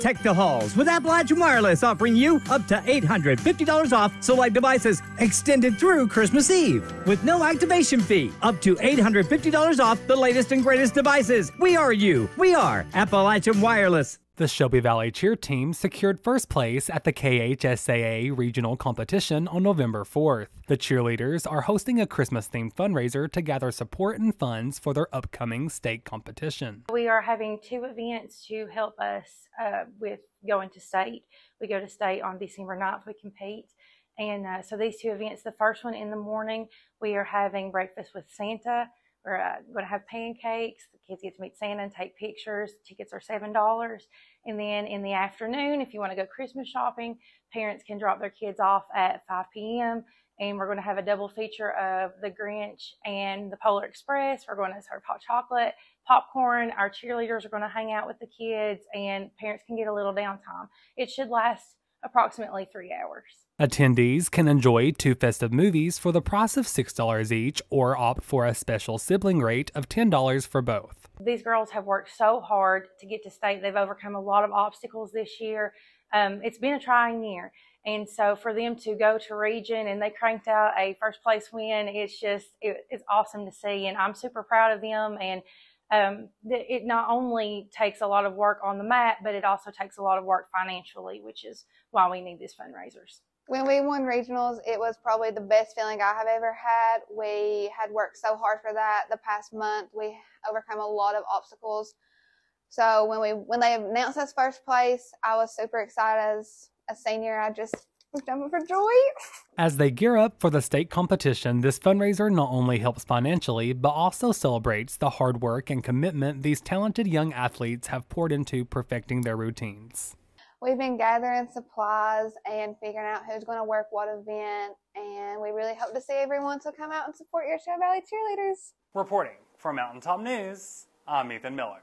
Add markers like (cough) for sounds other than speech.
Tech the Halls with Appalachian Wireless offering you up to $850 off select devices extended through Christmas Eve with no activation fee. Up to $850 off the latest and greatest devices. We are you. We are Appalachian Wireless. The Shelby Valley cheer team secured first place at the KHSAA regional competition on November 4th. The cheerleaders are hosting a Christmas themed fundraiser to gather support and funds for their upcoming state competition. We are having two events to help us uh, with going to state. We go to state on December 9th, we compete. And uh, so these two events, the first one in the morning, we are having breakfast with Santa. We're uh, going to have pancakes. The kids get to meet Santa and take pictures. Tickets are $7. And then in the afternoon, if you want to go Christmas shopping, parents can drop their kids off at 5 p.m. And we're going to have a double feature of the Grinch and the Polar Express. We're going to serve hot chocolate, popcorn. Our cheerleaders are going to hang out with the kids, and parents can get a little downtime. It should last approximately three hours. Attendees can enjoy two festive movies for the price of $6 each or opt for a special sibling rate of $10 for both. These girls have worked so hard to get to state. They've overcome a lot of obstacles this year. Um, it's been a trying year. And so for them to go to region and they cranked out a first place win, it's just, it, it's awesome to see. And I'm super proud of them. And um, it not only takes a lot of work on the mat, but it also takes a lot of work financially, which is why we need these fundraisers. When we won regionals, it was probably the best feeling I have ever had. We had worked so hard for that the past month. We overcome a lot of obstacles. So when we when they announced us first place, I was super excited as a senior. I just was jumping for joy. (laughs) As they gear up for the state competition, this fundraiser not only helps financially, but also celebrates the hard work and commitment these talented young athletes have poured into perfecting their routines. We've been gathering supplies and figuring out who's going to work what event, and we really hope to see everyone to come out and support your Shelby Valley cheerleaders. Reporting for Mountaintop News, I'm Ethan Miller.